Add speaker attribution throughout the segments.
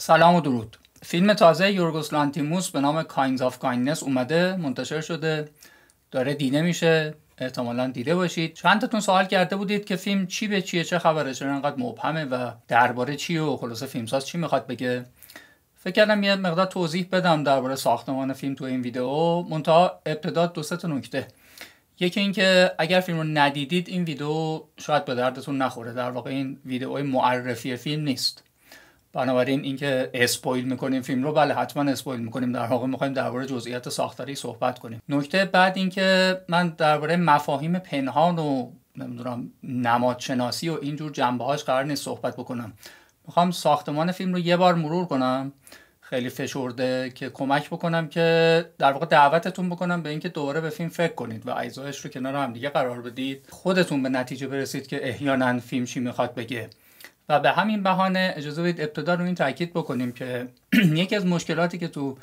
Speaker 1: سلام و درود. فیلم تازه یورگوس لانتیموس به نام Kinds of Kindness اومده منتشر شده داره دیده میشه احتمالا دیده باشید. چند تاتون سوال کرده بودید که فیلم چی به چیه چه خبره چرا انقدر مبهمه و درباره چی و خلاصه فیلمساز چی می‌خواد بگه. فکر کردم یه مقدار توضیح بدم درباره ساختمان فیلم تو این ویدیو منتها ابتدا دو سه نکته. یکی اینکه اگر فیلم رو ندیدید این ویدیو شاید به دردتون نخوره. در واقع این ویدیو معرفی فیلم نیست. بنابراین اینکه اسپویل می‌کنیم فیلم رو بله حتما اسپویل می‌کنیم. در واقع می‌خوایم درباره جزئیات ساختاری صحبت کنیم. نکته بعد اینکه من درباره مفاهیم پنهان و نمی‌دونم نمادشناسی و اینجور جنبه هاش قرار نیست صحبت بکنم. می‌خوام ساختمان فیلم رو یه بار مرور کنم. خیلی فشرده که کمک بکنم که در واقع دعوتتون بکنم به اینکه دوباره به فیلم فکر کنید و اجزایش رو کنار هم دیگه قرار بدید. خودتون به نتیجه برسید که احیانا فیلم چی می‌خواد بگه. و به همین بهانه اجازه بدید ابتدا رو این تاکید بکنیم که یکی از مشکلاتی که تو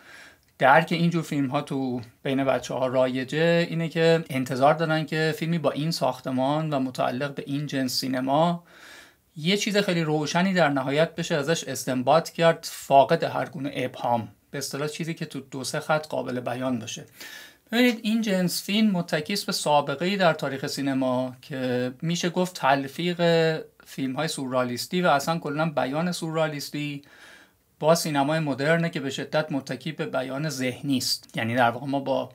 Speaker 1: درک اینجور فیلم ها تو بین بچه ها رایجه اینه که انتظار دارن که فیلمی با این ساختمان و متعلق به این جنس سینما یه چیز خیلی روشنی در نهایت بشه ازش استنباط کرد فاقد هر گونه ابهام. به اصطلاح چیزی که تو دو سه خط قابل بیان باشه. ببینید این جنس فیلم متکیس به سابقه ای در تاریخ سینما که میشه گفت تلفیق فیلم های سوررئالیستی و اصلا کلا بیان سوررئالیستی با سینمای مدرنه که به شدت متکی به بیان ذهنی است. یعنی در واقع ما با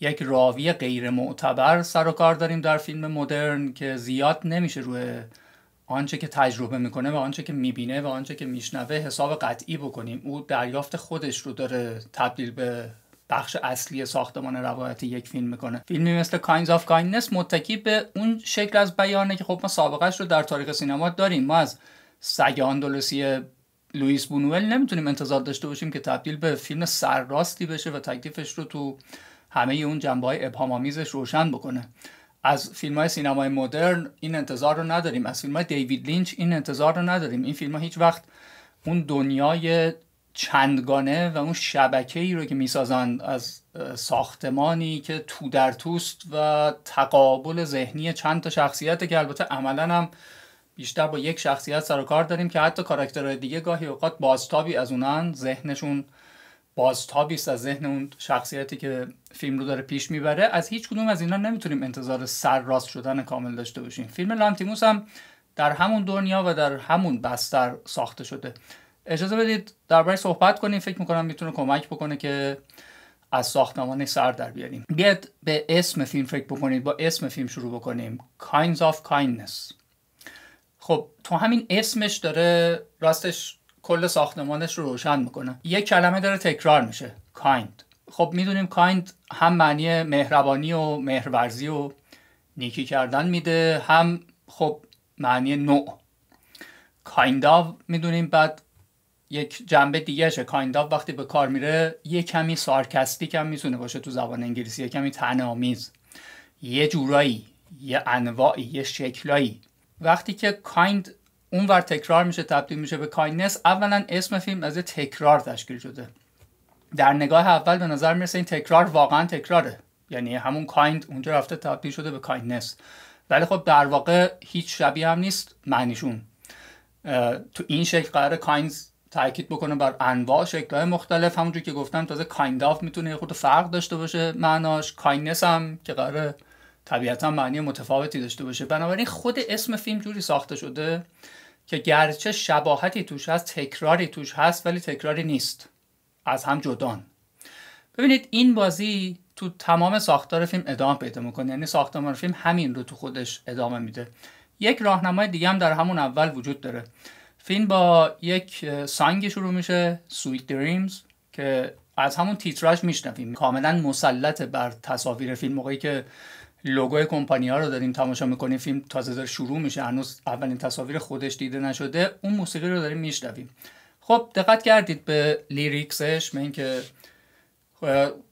Speaker 1: یک راوی غیر معتبر سر و کار داریم در فیلم مدرن که زیاد نمیشه روی آنچه که تجربه می‌کنه و آنچه که می‌بینه و آنچه که میشنوه حساب قطعی بکنیم. او دریافت خودش رو داره تبدیل به بخش اصلی ساختمان روایت یک فیلم می‌کنه. فیلمی مثل Kinds of Kindness متکی به اون شکل از بیانه که خب ما سابقه‌ش رو در تاریخ سینما داریم. ما از سگ آندولوسی لوئیس بونوئل نمی‌تونیم انتظار داشته باشیم که تبدیل به فیلم سرراستی بشه و تکلیفش رو تو همه اون جنبه های ابهام آمیزش روشن بکنه. از فیلم های سینمای مدرن این انتظار رو نداریم. از فیلم های دیوید لینچ این انتظار رو نداریم. این فیلم ها هیچ وقت اون دنیای چندگانه و اون شبکه ای رو که می‌سازند از ساختمانی که تو در توست و تقابل ذهنی چند تا شخصیت که البته عملا هم بیشتر با یک شخصیت سر و کار داریم که حتی کاراکترهای دیگه گاهی اوقات بازتابی از اونن ذهنشون بازتابی است از ذهن اون شخصیتی که فیلم رو داره پیش می‌بره. از هیچ کدوم از اینا نمی‌تونیم انتظار سر راست شدن کامل داشته باشیم. فیلم لانتیموس هم در همون دنیا و در همون بستر ساخته شده. اجازه بدید درباره صحبت کنیم. فکر می‌کنم می‌تونه کمک بکنه که از ساختمان سر در بیاریم. بیاد به اسم فیلم فکر بکنید. با اسم فیلم شروع بکنیم. Kinds of Kindness. خب تو همین اسمش داره راستش کل ساختمانش رو روشن می‌کنه. یک کلمه داره تکرار میشه. Kind. خب می‌دونیم kind هم معنی مهربانی و مهرورزی و نیکی کردن میده هم خب معنی نوع. Kind of می‌دونیم. بعد یک جنبه دیگه شه کایند وقتی به کار میره یه کمی سارکستیک هم می‌تونه باشه تو زبان انگلیسی یه کمی تنامیز یه جورایی یه انواعی یه شکلایی. وقتی که kind اونور تکرار میشه تبدیل میشه به kindness اولا اسم فیلم از تکرار تشکیل شده. در نگاه اول به نظر می‌رسه این تکرار واقعا تکراره. یعنی همون kind اونجا رفته تبدیل شده به kindness ولی خب در واقع هیچ شبیه هم نیست معنیشون. تو این شکل قرار kinds تاکید بکنه بر انواع شکل‌های مختلف. همونجور که گفتم تازه kind of می‌تونه خود فرق داشته باشه معناش. kindness هم که قرار طبیعتا معنی متفاوتی داشته باشه. بنابراین خود اسم فیلم جوری ساخته شده که گرچه شباهتی توش هست تکراری توش هست ولی تکراری نیست. از هم جدان. ببینید این بازی تو تمام ساختار فیلم ادامه پیدا می‌کنه. یعنی ساختمان فیلم همین رو تو خودش ادامه میده. یک راهنمای دیگه هم در همون اول وجود داره. فیلم با یک سانگ شروع میشه سویت دریمز که از همون تیتراژ میشنویم. کاملا مسلط بر تصاویر فیلم. موقعی که لوگوی کمپانی ها رو داریم تماشا می‌کنیم فیلم تازه داره شروع میشه. هنوز اولین تصاویر خودش دیده نشده. اون موسیقی رو داریم میشنویم. خب دقت کردید به lyrics ش. من اینکه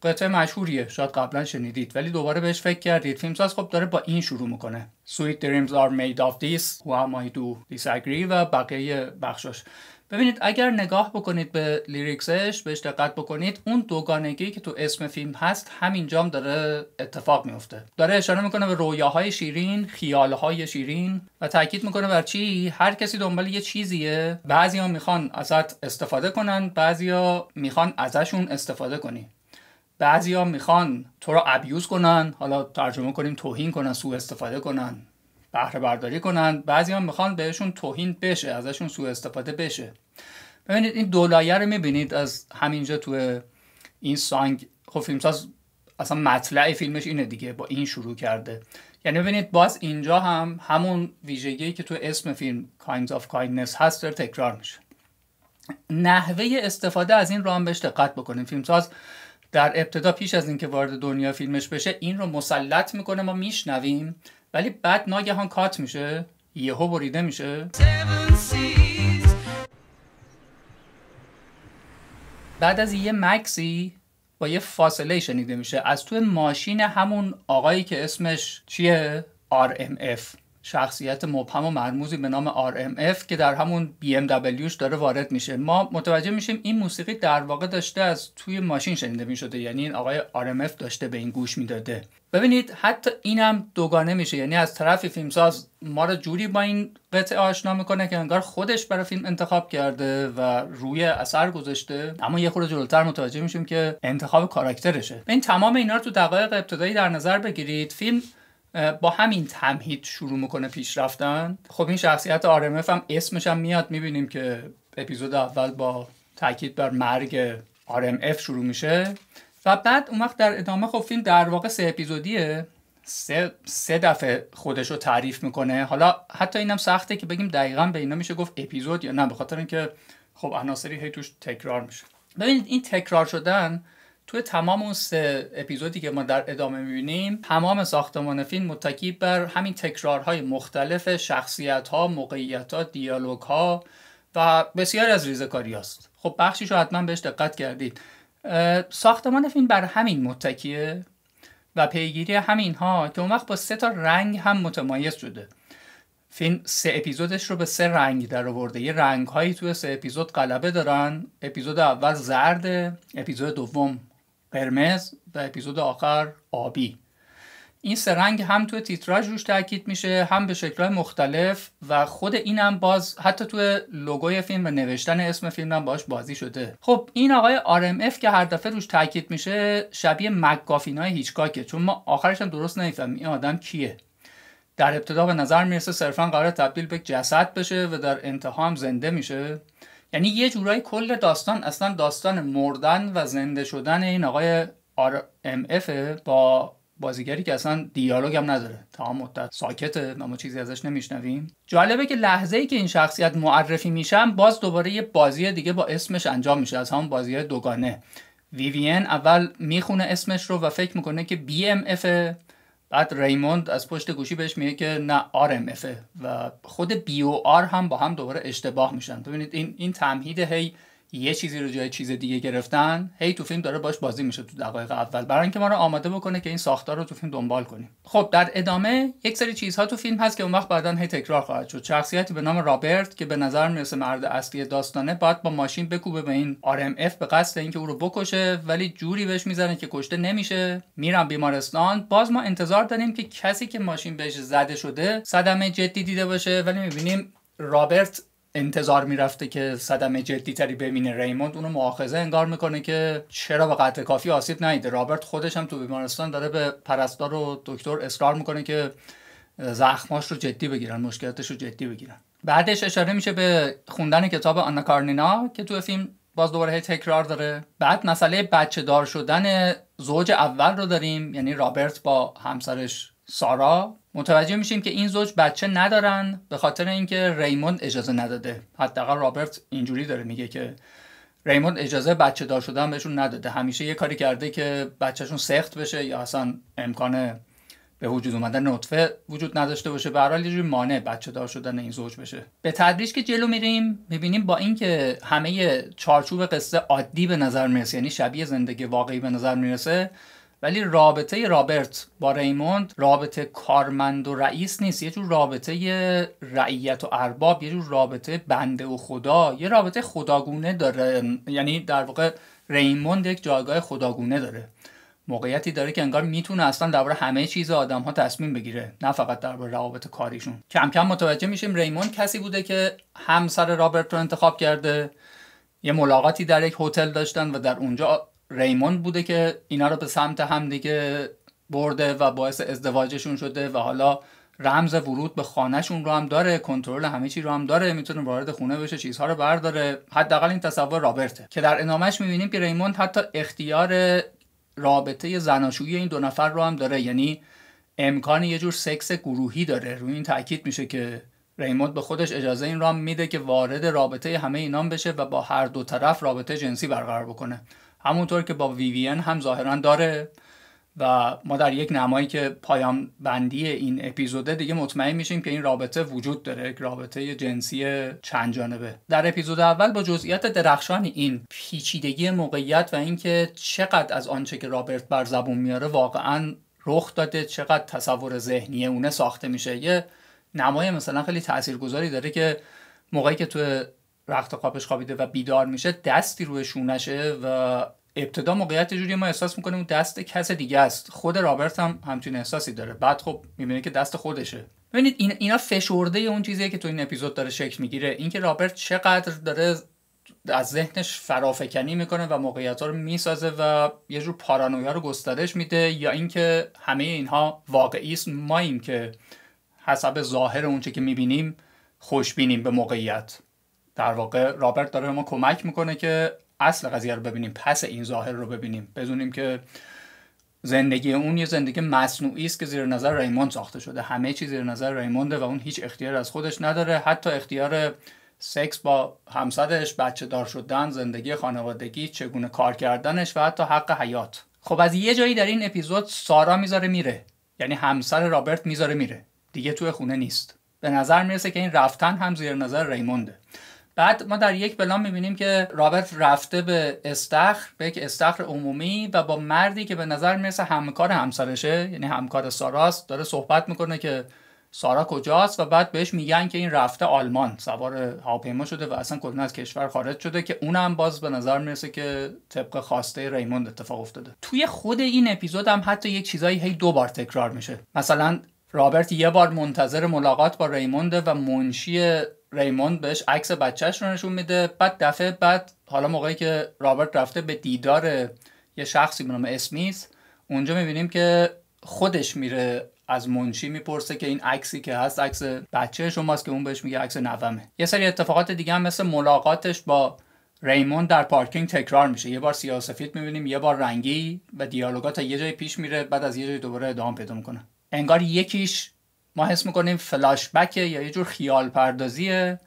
Speaker 1: قطعه مشهوریه شاید قبلا شنیدید ولی دوباره بهش فکر کردید. فیلمساز خب داره با این شروع می‌کنه. Sweet dreams are made of this Who am I to disagree و بقیه بخشاش. ببینید اگر نگاه بکنید به lyrics ش بهش دقت بکنید اون دوگانگی که تو اسم فیلم هست همینجام داره اتفاق میفته داره اشاره می‌کنه به رویاهای شیرین خیالهای شیرین و تاکید می‌کنه بر چی؟ هر کسی دنبال یه چیزیه. بعضیا می‌خوان ازت استفاده کنن بعضیا می‌خوان ازشون استفاده کنی. بعضیا می‌خوان تو رو ابیوز کنن حالا ترجمه کنیم توهین کنن سوء استفاده کنن بهره برداری کنن بعضی هم می‌خوان بهشون توهین بشه ازشون سوء استفاده بشه. ببینید این دولایه رو می‌بینید از همینجا تو این سانگ. خب فیلمساز اصلا مطلع فیلمش اینه دیگه با این شروع کرده. یعنی ببینید باز اینجا هم همون ویژگی که تو اسم فیلم Kinds of Kindness هست تکرار میشه. نحوه استفاده از این رو هم بهش دقت بکنیم. فیلمساز در ابتدا پیش از اینکه وارد دنیا فیلمش بشه این رو مسلط می‌کنه ما میشنویم. ولی بعد ناگهان کات میشه. یهو بریده میشه. بعد از یه مکسی با یه فاصله شنیده میشه. از توی ماشین همون آقایی که اسمش چیه؟ RMF شخصیت مبهم و مرموزی به نام RMF که در همون BMWش داره وارد میشه. ما متوجه میشیم این موسیقی در واقع داشته از توی ماشین شنیده می‌شده. یعنی این آقای RMF داشته به این گوش می‌داده. ببینید حتی اینم دوگانه میشه. یعنی از طرف فیلمساز ما رو جوری با این قطعه آشنا می‌کنه که انگار خودش برای فیلم انتخاب کرده و روی اثر گذاشته. اما یه خورده جلوتر متوجه میشیم که انتخاب کاراکترشه. این تمام اینا رو تو دقایق ابتدایی در نظر بگیرید. فیلم با همین تمهید شروع می‌کنه پیش رفتن خب این شخصیت آرمف هم اسمش هم میاد می‌بینیم که اپیزود اول با تاکید بر مرگ RMF شروع میشه. و بعد اون وقت در ادامه خب فیلم در واقع سه اپیزودیه. سه, سه دفعه خودش رو تعریف می‌کنه. حالا حتی اینم سخته که بگیم دقیقا به اینا میشه گفت اپیزود یا نه به خاطر اینکه خب عناصری هی توش تکرار میشه. ببینید این تکرار شدن توی تمام اون سه اپیزودی که ما در ادامه می‌بینیم تمام ساختمان فیلم متکی بر همین تکرارهای مختلف شخصیت ها موقعیت ها دیالوگ ها و بسیاری از ریزکاری هست خب بخشیش رو حتما بهش دقت کردید. ساختمان فیلم بر همین متکیه و پیگیری همین ها که اون وقت با سه تا رنگ هم متمایز شده. فیلم سه اپیزودش رو به سه رنگ در آورده. یه رنگ هایی توی سه اپیزود غلبه دارن. اپیزود اول زرد اپیزود دوم قرمز و اپیزود آخر آبی. این سه رنگ هم توی تیتراژ روش تاکید میشه هم به شکلهای مختلف و خود اینم باز حتی توی لوگوی فیلم و نوشتن اسم فیلم هم باش بازی شده. خب این آقای RMF که هر دفعه روش تاکید میشه شبیه مکگافینای هیچکاکه چون ما آخرش هم درست نمی‌فهمیم این آدم کیه. در ابتدا به نظر می‌رسه صرفا قرار تبدیل به جسد بشه و در انتها هم زنده میشه. یعنی یه جورایی کل داستان اصلا داستان مردن و زنده شدن این آقای RMF با بازیگری که اصلا دیالوگ هم نداره. تمام مدت ساکته و ما چیزی ازش نمیشنویم. جالبه که لحظه ای که این شخصیت معرفی میشن باز دوباره یه بازی دیگه با اسمش انجام میشه از همون بازی دوگانه. ویوین اول می‌خونه اسمش رو و فکر می‌کنه که بی ام اف بعد ریموند از پشت گوشی بهش میگه که نه آر ام و خود بی او آر هم با هم دوباره اشتباه میشن. ببینید این این تمهید هی یه چیزی رو جای چیز دیگه گرفتن هی تو فیلم داره باش بازی میشه تو دقایق اول برای اینکه ما رو آماده بکنه که این ساختار رو تو فیلم دنبال کنیم. خب در ادامه یک سری چیزها تو فیلم هست که اون وقت بعدا هی تکرار خواهد شد. شخصیتی به نام رابرت که به نظر می‌رسه مرد اصلی داستانه باید با ماشین بکوبه به این RMF به قصد اینکه او رو بکشه ولی جوری بهش می‌زنه که کشته نمیشه. میرن بیمارستان. باز ما انتظار داریم که کسی که ماشین بهش زده شده صدمه جدی دیده باشه ولی می‌بینیم رابرت انتظار می‌رفته که صدمه جدی تری ببینه. ریموند اونو مؤاخذه انگار می‌کنه که چرا به قدر کافی آسیب ندیده. رابرت خودش هم تو بیمارستان داره به پرستار و دکتر اصرار می‌کنه که زخماش رو جدی بگیرن مشکلاتش رو جدی بگیرن. بعدش اشاره میشه به خوندن کتاب آنا کارنینا که تو فیلم باز دوباره تکرار داره. بعد مسئله بچه دار شدن زوج اول رو داریم. یعنی رابرت با همسرش سارا. متوجه میشیم که این زوج بچه ندارن به خاطر اینکه ریموند اجازه نداده. حداقل رابرت اینجوری داره میگه که ریموند اجازه بچه دار شدن بهشون نداده. همیشه یه کاری کرده که بچهشون سخت بشه یا اصلا امکان به وجود اومدن نطفه وجود نداشته باشه. به هر یه مانع بچه دار شدن این زوج بشه. به تدریج که جلو میریم می‌بینیم با اینکه همه چارچوب قصه عادی به نظر می‌رسه یعنی شبیه زندگی واقعی به نظر می‌رسه ولی رابطه رابرت با ریموند رابطه کارمند و رئیس نیست. یه جور رابطه رعیت و ارباب یه جور رابطه بنده و خدا. یه رابطه خداگونه داره. یعنی در واقع ریموند یک جایگاه خداگونه داره. موقعیتی داره که انگار می‌تونه اصلا درباره همه چیز آدم ها تصمیم بگیره. نه فقط درباره روابط کاریشون. کم کم متوجه میشیم ریموند کسی بوده که همسر رابرت رو انتخاب کرده. یه ملاقاتی در یک هتل داشتن و در اونجا ریموند بوده که اینا رو به سمت هم دیگه برده و باعث ازدواجشون شده و حالا رمز ورود به خانهشون رو هم داره کنترل همه چی رو هم داره می‌تونه وارد خونه بشه چیزها رو برداره. حداقل این تصور رابرته که در ادامهش می‌بینیم که ریموند حتی اختیار رابطه زناشویی این دو نفر رو هم داره. یعنی امکان یه جور سکس گروهی داره. روی این تاکید میشه که ریموند به خودش اجازه این را میده که وارد رابطه همه اینام بشه و با هر دو طرف رابطه جنسی برقرار بکنه. همونطور که با ویوین هم ظاهرا داره و ما در یک نمایی که پایان بندی این اپیزوده دیگه مطمئن میشیم که این رابطه وجود داره یک رابطه جنسی چند جانبه. در اپیزود اول با جزئیات درخشان این پیچیدگی موقعیت و اینکه چقدر از آنچه که رابرت بر زبون میاره واقعا رخ داده چقدر تصور ذهنی اونه ساخته میشه. یه نمای مثلا خیلی تاثیرگذاری داره که موقعی که تو رخت خوابش خوابیده و بیدار میشه دستی روی شونشه و ابتدا موقعیت جوری ما احساس می‌کنیم دست کس دیگه است. خود رابرت هم همچین احساسی داره. بعد خب می‌بینه که دست خودشه. ببینید این اینا فشرده اون چیزیه که تو این اپیزود داره شکل می‌گیره. اینکه رابرت چقدر داره از ذهنش فرافکنی می‌کنه و موقعیت ها رو می‌سازه و یه جور پارانویا رو گسترش میده یا اینکه همه اینها واقعی است. ماییم که حسب ظاهر اونچه که می‌بینیم خوشبینیم به موقعیت. در واقع رابرت داره ما کمک می‌کنه که اصل قضیه رو ببینیم پس این ظاهر رو ببینیم. بدونیم که زندگی اون یه زندگی مصنوعی است که زیر نظر ریموند ساخته شده. همه چیز زیر نظر ریمونده و اون هیچ اختیار از خودش نداره. حتی اختیار سکس با همسرش بچه دار شدن زندگی خانوادگی چگونه کار کردنش و حتی حق حیات. خب از یه جایی در این اپیزود سارا می‌ذاره میره. یعنی همسر رابرت می‌ذاره میره. دیگه توی خونه نیست. به نظر می‌رسه که این رفتن هم زیر نظر ریمونده. بعد ما در یک بلان می‌بینیم که رابرت رفته به استخر به یک استخر عمومی و با مردی که به نظر می‌رسه همکار همسرشه یعنی همکار ساراست داره صحبت می‌کنه که سارا کجاست و بعد بهش میگن که این رفته آلمان سوار هواپیما شده و اصلا کلا از کشور خارج شده که اونم باز به نظر می‌رسه که طبق خواسته ریموند اتفاق افتاده. توی خود این اپیزود هم حتی یک چیزایی هی دو بار تکرار میشه. مثلا رابرت یه بار منتظر ملاقات با ریمونده و منشی ریموند بهش عکس بچهش رو نشون میده. بعد دفعه بعد حالا موقعی که رابرت رفته به دیدار یه شخصی به نام اسمیس اونجا می‌بینیم که خودش میره از منشی می‌پرسه که این عکسی که هست عکس بچه شماست که اون بهش میگه عکس نومه. یه سری اتفاقات دیگه هم مثل ملاقاتش با ریموند در پارکینگ تکرار میشه. یه بار سیاسفید می‌بینیم یه بار رنگی و دیالوگات یه جای پیش میره بعد از یه جای دوباره ادامه پیدا می‌کنه. انگار یکیش ما حس می‌کنیم فلاش بکه یا یه جور خیال پردازیه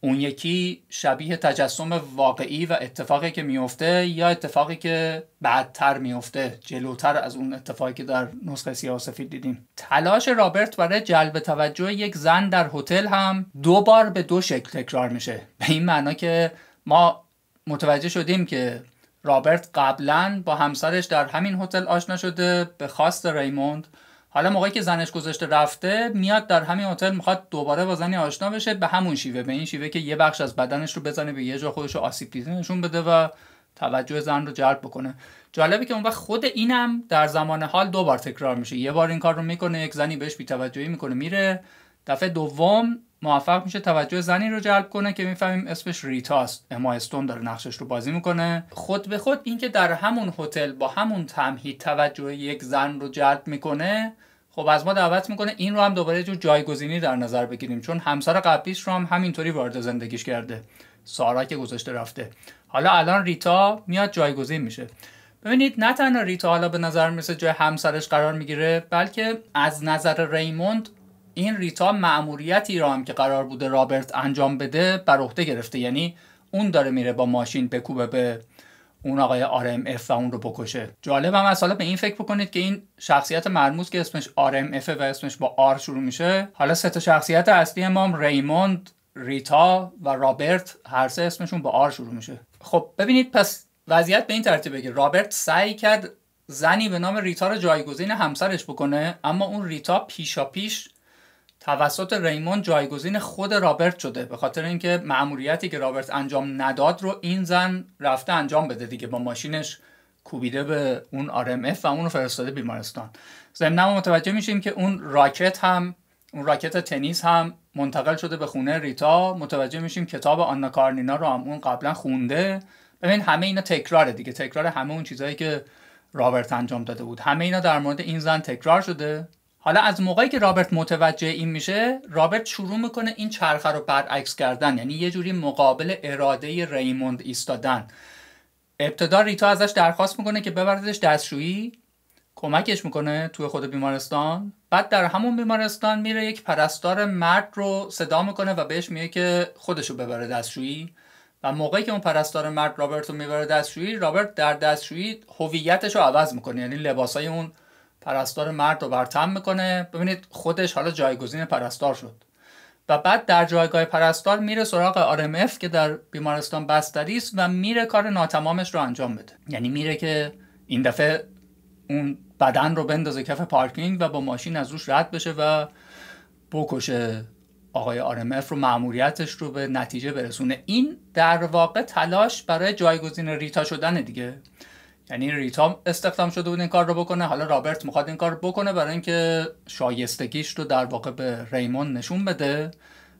Speaker 1: اون یکی شبیه تجسم واقعی و اتفاقی که میفته یا اتفاقی که بعدتر میفته جلوتر از اون اتفاقی که در نسخه سیاسفید دیدیم. تلاش رابرت برای جلب توجه یک زن در هتل هم دو بار به دو شکل تکرار میشه. به این معنا که ما متوجه شدیم که رابرت قبلا با همسرش در همین هتل آشنا شده به خواست ریموند حالا موقعی که زنش گذاشته رفته میاد در همین هتل می‌خواد دوباره با زنی آشنا بشه به همون شیوه به این شیوه که یه بخش از بدنش رو بزنه به یه جا خودش رو آسیب دیده نشون بده و توجه زن رو جلب بکنه. جالبه که اون وقت خود اینم در زمان حال دو بار تکرار میشه. یه بار این کار رو می‌کنه یک زنی بهش بی‌توجهی می‌کنه میره. دفعه دوم موفق میشه توجه زنی رو جلب کنه که می‌فهمیم اسمش ریتاست اما استون داره نقشش رو بازی می‌کنه. خود به خود اینکه در همون هتل با همون تمهید توجه یک زن رو جلب می‌کنه خب از ما دعوت می‌کنه این رو هم دوباره جو جایگزینی در نظر بگیریم چون همسر قبلیش رو هم همینطوری وارد زندگیش کرده. سارا که گذاشته رفته. حالا الان ریتا میاد جایگزین میشه. ببینید نه تنها ریتا حالا به نظر می‌رسه جای همسرش قرار می‌گیره بلکه از نظر ریموند این ریتا مأموریتی را هم که قرار بوده رابرت انجام بده بر عهده گرفته. یعنی اون داره میره با ماشین بکوبه به اون آقای F و اون رو بکشه. جالب هم به این فکر بکنید که این شخصیت مرموز که اسمش F و اسمش با R شروع میشه. حالا سه تا شخصیت اصلی ما ریموند ریتا و رابرت هر سه اسمشون با R شروع میشه. خب ببینید پس وضعیت به این ترتیبه که رابرت سعی کرد زنی به نام ریتا رو جایگزین همسرش بکنه اما اون ریتا پیشا پیش توسط ریموند جایگزین خود رابرت شده. به خاطر اینکه مأموریتی که رابرت انجام نداد رو این زن رفته انجام بده دیگه. با ماشینش کوبیده به اون RMF و اون رو فرستاده بیمارستان. ضمن متوجه میشیم که اون راکت هم اون راکت تنیس هم منتقل شده به خونه ریتا. متوجه میشیم کتاب آنا کارنینا رو هم اون قبلا خونده. ببین همه اینا تکراره دیگه. تکرار همه اون چیزهایی که رابرت انجام داده بود. همه اینا در مورد این زن تکرار شده. حالا از موقعی که رابرت متوجه این میشه رابرت شروع می‌کنه این چرخه رو برعکس کردن یعنی یه جوری مقابل اراده ریموند ایستادن. ابتدا ریتا ازش درخواست می‌کنه که ببردش دستشویی کمکش می‌کنه توی خود بیمارستان. بعد در همون بیمارستان میره یک پرستار مرد رو صدا می‌کنه و بهش میگه که خودشو ببره دستشویی. و موقعی که اون پرستار مرد رابرت رو می‌بره دستشویی رابرت در دستشویی هویتش رو عوض می‌کنه یعنی لباسای اون پرستار مرد رو برتم می‌کنه. ببینید خودش حالا جایگزین پرستار شد. و بعد در جایگاه پرستار میره سراغ RMF که در بیمارستان بستری است و میره کار ناتمامش رو انجام بده. یعنی میره که این دفعه اون بدن رو بندازه کف پارکینگ و با ماشین از روش رد بشه و بکشه آقای RMF رو معمولیتش رو به نتیجه برسونه. این در واقع تلاش برای جایگزین ریتا شدن دیگه. یعنی ریتا استخدام شده بود این کار رو بکنه. حالا رابرت می‌خواد این کار رو بکنه برای اینکه شایستگیش رو در واقع به ریمون نشون بده.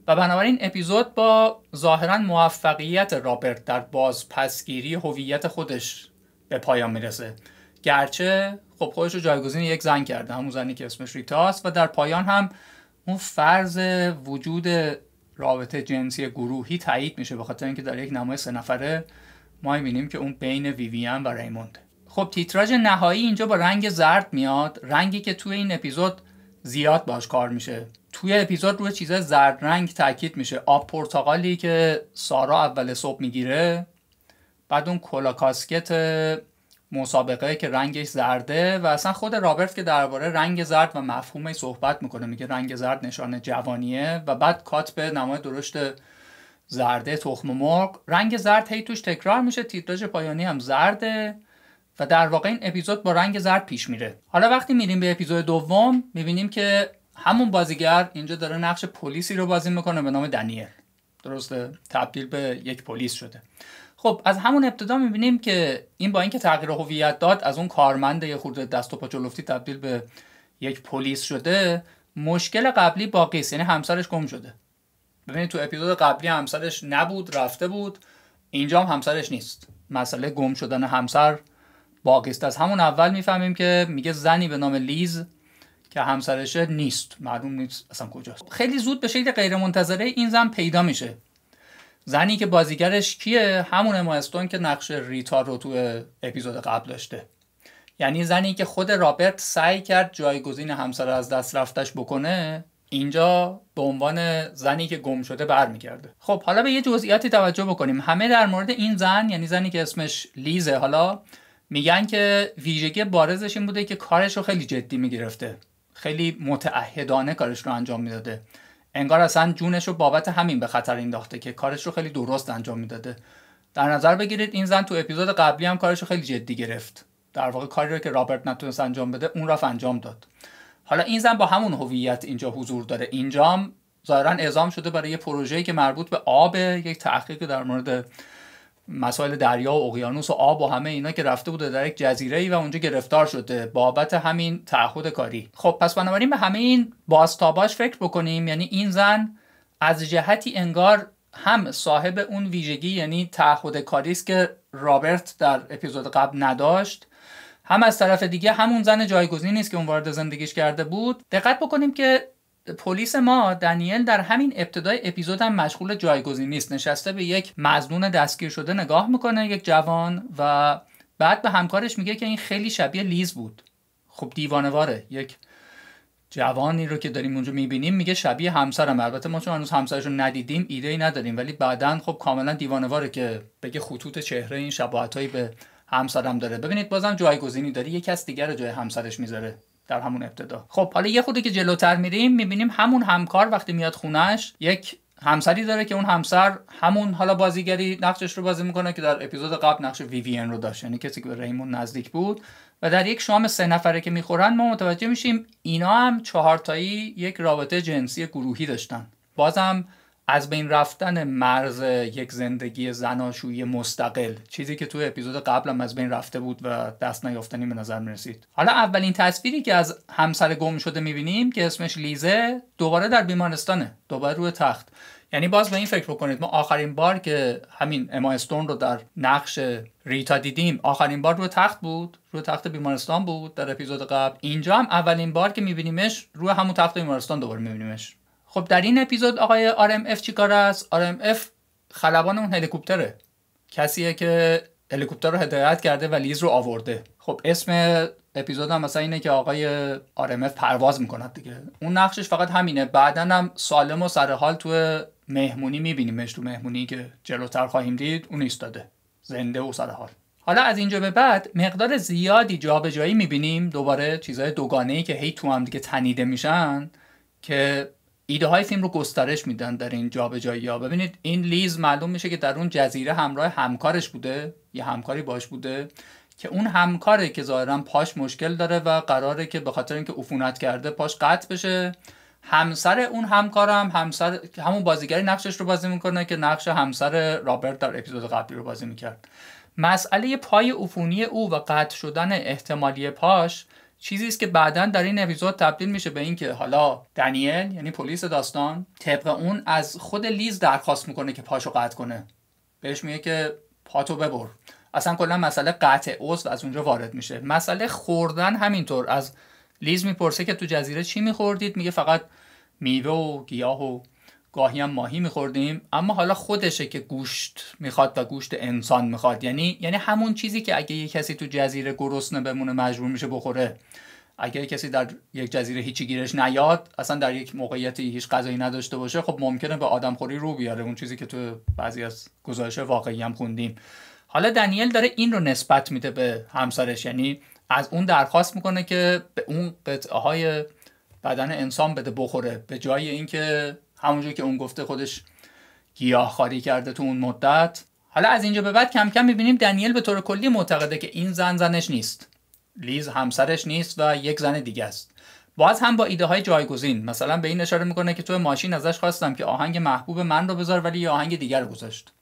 Speaker 1: و بنابراین اپیزود با ظاهرا موفقیت رابرت در بازپسگیری هویت خودش به پایان می‌رسه. گرچه خب خودش رو جایگزین یک زن کرده همون زنی که اسمش ریتاست و در پایان هم اون فرض وجود رابطه جنسی گروهی تایید میشه به خاطر اینکه در یک نمای سه نفره ما می‌بینیم که اون بین ویویان و ریموند. خب تیتراژ نهایی اینجا با رنگ زرد میاد. رنگی که توی این اپیزود زیاد باش کار میشه. توی اپیزود روی چیزای زرد رنگ تاکید میشه. آب پرتغالی که سارا اول صبح می‌گیره بعد اون کلا کاسکت مسابقه که رنگش زرده و اصلا خود رابرت که درباره رنگ زرد و مفهومش صحبت می‌کنه. میگه رنگ زرد نشانه جوانیه و بعد کات به نمای درشت زرده تخم مرغ. رنگ زرد هی توش تکرار میشه تیتراژ پایانی هم زرده و در واقع این اپیزود با رنگ زرد پیش میره. حالا وقتی میریم به اپیزود دوم می‌بینیم که همون بازیگر اینجا داره نقش پلیسی رو بازی می‌کنه به نام دنیل. درسته؟ تبدیل به یک پلیس شده. خب از همون ابتدا می‌بینیم که این با اینکه تغییر هویت داد از اون کارمند یه خورده دست و پا تبدیل به یک پلیس شده مشکل قبلی باقی است. یعنی همسرش گم شده. ببینید تو اپیزود قبلی همسرش نبود رفته بود. اینجا هم همسرش نیست. مسئله گم شدن همسر باقی است از همون اول می‌فهمیم که میگه زنی به نام لیز که همسرش نیست. معلوم نیست اصلا کجاست. خیلی زود به شکل غیر منتظره این زن پیدا میشه. زنی که بازیگرش کیه؟ همون ماستون که نقش ریتا رو تو اپیزود قبل داشته. یعنی زنی که خود رابرت سعی کرد جایگزین همسر از دست رفتش بکنه اینجا به عنوان زنی که گم شده برمیگرده. خب حالا به یه جزئیاتی توجه بکنیم. همه در مورد این زن یعنی زنی که اسمش لیزه حالا میگن که ویژگی بارزش این بوده که کارش رو خیلی جدی می‌گرفته. خیلی متعهدانه کارش رو انجام می‌داده. انگار اصلا جونش رو بابت همین به خطر انداخته که کارش رو خیلی درست انجام می‌داده. در نظر بگیرید این زن تو اپیزود قبلی هم کارش رو خیلی جدی گرفت. در واقع کاری رو که رابرت نتونست انجام بده اون رفت انجام داد. حالا این زن با همون هویت اینجا حضور داره. اینجام ظاهرا اعزام شده برای یه پروژه‌ای که مربوط به آب یک تحقیق در مورد مسائل دریا و اقیانوس و آب و همه اینا که رفته بوده در یک جزیره ای و اونجا گرفتار شده بابت همین تعهد کاری. خب پس بنابراین به همه این بازتاباش فکر بکنیم. یعنی این زن از جهتی انگار هم صاحب اون ویژگی یعنی تعهد کاری است که رابرت در اپیزود قبل نداشت هم از طرف دیگه همون زن جایگزینی نیست که اون وارد زندگیش کرده بود. دقت بکنیم که پلیس ما دنیل در همین ابتدای اپیزود هم مشغول جایگزین نیست. نشسته به یک مزنون دستگیر شده نگاه می‌کنه یک جوان و بعد به همکارش میگه که این خیلی شبیه لیز بود. خب دیوانواره. یک جوانی رو که داریم اونجا می‌بینیم میگه شبیه همسرم. البته ما چون هنوز همسرش رو ندیدیم ایده ای نداریم. ولی بعدا خب کاملا دیوانواره که بگه خطوط چهره این شباهتهایی به همسرم داره. ببینید بازم جایگزینی داره یک کس دیگر رو جای همسرش می‌ذاره در همون ابتدا. خب حالا یه خودی که جلوتر میریم می‌بینیم همون همکار وقتی میاد خونش یک همسری داره که اون همسر همون حالا بازیگری نقشش رو بازی می‌کنه که در اپیزود قبل نقش ویوین رو داشت یعنی کسی که به ریمون نزدیک بود. و در یک شام سه نفره که می‌خورن ما متوجه میشیم اینا هم چهارتایی یک رابطه جنسی گروهی داشتن. بازم از بین رفتن مرز یک زندگی زناشویی مستقل چیزی که توی اپیزود قبلم از بین رفته بود و دست نیافتنی به نظر می‌رسید. حالا اولین تصویری که از همسر گم شده می‌بینیم که اسمش لیزه دوباره در بیمارستانه دوباره روی تخت. یعنی باز به این فکر بکنید ما آخرین بار که همین اما استون رو در نقش ریتا دیدیم آخرین بار روی تخت بود روی تخت بیمارستان بود در اپیزود قبل. اینجا هم اولین بار که میبینیمش روی همون تخت بیمارستان دوباره میبینیمش. خب در این اپیزود آقای RMF چی کار است؟ RMF خلبان اون هلیکوپتره. کسیه که هلیکوپتر رو هدایت کرده و لیز رو آورده. خب اسم اپیزود هم مثلا اینه که آقای RMF پرواز می‌کند دیگه. اون نقشش فقط همینه. بعدا هم سالم و سرحال تو مهمونی میبینیمش تو مهمونی که جلوتر خواهیم دید اون ایستاده. زنده و سرحال حالا از اینجا به بعد مقدار زیادی جابجایی می‌بینیم. دوباره چیزهای دوگانه ای که هی تو هم دیگه تنیده میشن که ایده های فیلم رو گسترش میدن در این جابجایی ها. ببینید این لیز معلوم میشه که در اون جزیره همراه همکارش بوده یه همکاری باش بوده که اون همکاره که ظاهرا پاش مشکل داره و قراره که به خاطر اینکه عفونت کرده پاش قطع بشه. همسر اون همکارم همسر همون بازیگری نقشش رو بازی می‌کنه که نقش همسر رابرت در اپیزود قبلی رو بازی می‌کرد. مسئله پای عفونی او و قطع شدن احتمالی پاش چیزی است که بعدا در این اپیزود تبدیل میشه به اینکه حالا دنیل یعنی پلیس داستان طبق اون از خود لیز درخواست می‌کنه که پاشو قطع کنه. بهش میگه که پاتو ببر. اصلا کلا مسئله قطع عضو از اونجا وارد میشه. مسئله خوردن همینطور. از لیز می‌پرسه که تو جزیره چی میخوردید؟ میگه فقط میوه و گیاه و گاهی هم ماهی میخوردیم اما حالا خودشه که گوشت می‌خواد و گوشت انسان می‌خواد. یعنی یعنی همون چیزی که اگه یه کسی تو جزیره گرسنه بمونه مجبور میشه بخوره. اگه کسی در یک جزیره هیچی گیرش نیاد اصلا در یک موقعیتی هیچ غذایی نداشته باشه خب ممکنه به آدمخوری رو بیاره. اون چیزی که تو بعضی از گزارش واقعی هم خوندیم. حالا دنیل داره این رو نسبت میده به همسرش. یعنی از اون درخواست می‌کنه که به اون قطعه های بدن انسان بده بخوره. به جای اینکه همونجور که اون گفته خودش گیاه خاری کرده تو اون مدت. حالا از اینجا به بعد کم کم می‌بینیم دنیل به طور کلی معتقده که این زن زنش نیست. لیز همسرش نیست و یک زن دیگه است. باز هم با ایده های جایگزین. مثلا به این اشاره می‌کنه که تو ماشین ازش خواستم که آهنگ محبوب من رو بذار ولی یه آهنگ دیگر رو گذاشت.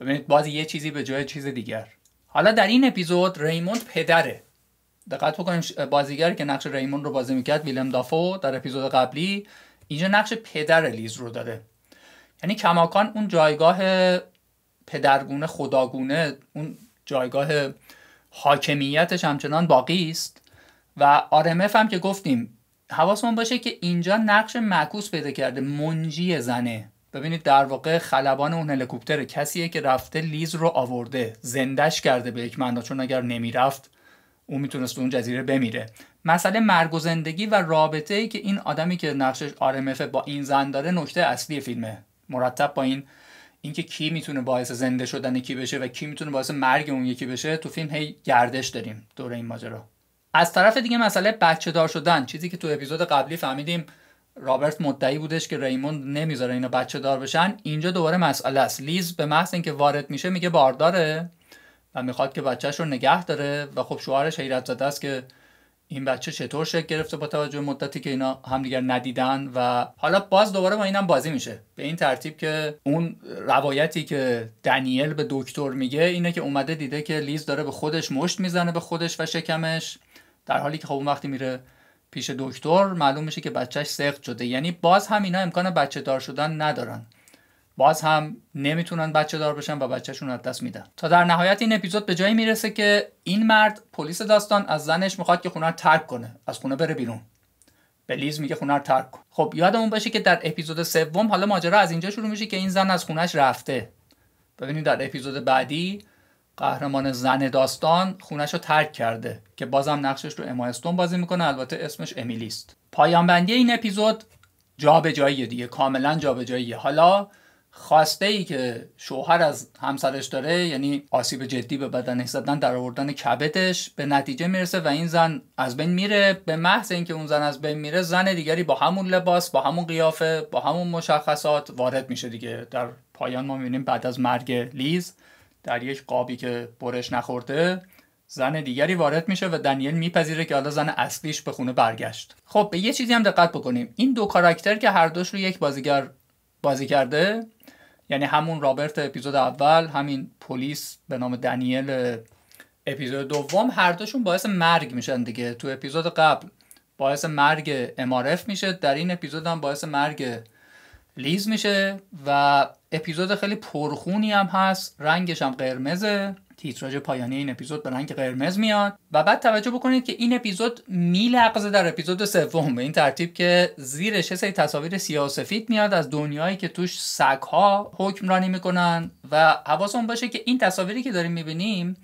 Speaker 1: ببینید باز یه چیزی به جای چیز دیگر. حالا در این اپیزود ریموند پدره. دقت بکنیم بازیگر که نقش ریموند رو بازی می‌کرد ویلم دافو در اپیزود قبلی اینجا نقش پدر لیز رو داره. یعنی کماکان اون جایگاه پدرگونه خداگونه اون جایگاه حاکمیتش همچنان باقی است. و RMF هم که گفتیم حواسمون باشه که اینجا نقش معکوس پیدا کرده منجی زنه. ببینید در واقع خلبان اون هلیکوپتر کسیه که رفته لیز رو آورده. زندش کرده به یک معنا چون اگر نمی‌رفت اون می‌تونست اون جزیره بمیره. مسئله مرگ و زندگی و رابطه ای که این آدمی که نقشش آرمف با این زن داره نکته اصلی فیلمه. مرتب با این اینکه کی می‌تونه باعث زنده شدن کی بشه و کی می‌تونه باعث مرگ اون یکی بشه تو فیلم هی گردش داریم دور این ماجرا. از طرف دیگه مسئله بچه دار شدن. چیزی که تو اپیزود قبلی فهمیدیم رابرت مدعی بودش که ریموند نمی‌ذاره اینا بچه دار بشن. اینجا دوباره مسئله است. لیز به محض اینکه وارد میشه میگه بارداره. و می‌خواد که بچهش رو نگه داره و خب شوهرش حیرت زده است که این بچه چطور شکل گرفته با توجه مدتی که اینا همدیگر ندیدن و حالا باز دوباره با اینم بازی میشه. به این ترتیب که اون روایتی که دنیل به دکتر میگه اینه که اومده دیده که لیز داره به خودش مشت می‌زنه به خودش و شکمش. در حالی که خب اون وقتی میره پیش دکتر معلوم میشه که بچهش سخت شده. یعنی باز هم اینا امکان بچه دار شدن ندارن. باز هم نمی‌تونن بچه دار بشن و بچهشون از دست میدن. تا در نهایت این اپیزود به جایی می‌رسه که این مرد پلیس داستان از زنش می‌خواد که خونه رو ترک کنه از خونه بره بیرون. به لیز میگه خونه رو ترک کن. خب یادمون باشه که در اپیزود سوم حالا ماجرا از اینجا شروع میشه که این زن از خونش رفته. ببینید در اپیزود بعدی قهرمان زن داستان خونش رو ترک کرده که بازم نقشش رو امایستون بازی می‌کنه البته اسمش امیلیست. پایان بندی این اپیزود جابجایی دیگه کاملا جابجاییه حالا خواسته ای که شوهر از همسرش داره یعنی آسیب جدی به بدنش زدن در آوردن کبدش به نتیجه می‌رسه و این زن از بین میره. به محض اینکه اون زن از بین میره زن دیگری با همون لباس با همون قیافه با همون مشخصات وارد میشه دیگه. در پایان ما می‌بینیم بعد از مرگ لیز در یک قابی که برش نخورده زن دیگری وارد میشه و دنیل میپذیره که حالا زن اصلیش به خونه برگشت. خب به یه چیزی هم دقت بکنیم. این دو کاراکتر که هر دوش رو یک بازیگر بازی کرده یعنی همون رابرت اپیزود اول همین پلیس به نام دنیل اپیزود دوم هر دوشون باعث مرگ میشن دیگه. تو اپیزود قبل باعث مرگ امارف میشه در این اپیزود هم باعث مرگ لیز میشه و اپیزود خیلی پرخونی هم هست رنگش هم قرمزه. تیتراژ پایانی این اپیزود به رنگ قرمز میاد. و بعد توجه بکنید که این اپیزود میلغزه در اپیزود سوم. به این ترتیب که زیرش یه سری تصاویر سیاسفید میاد از دنیایی که توش سگها حکمرانی می‌کنن و حواسمون باشه که این تصاویری که داریم می‌بینیم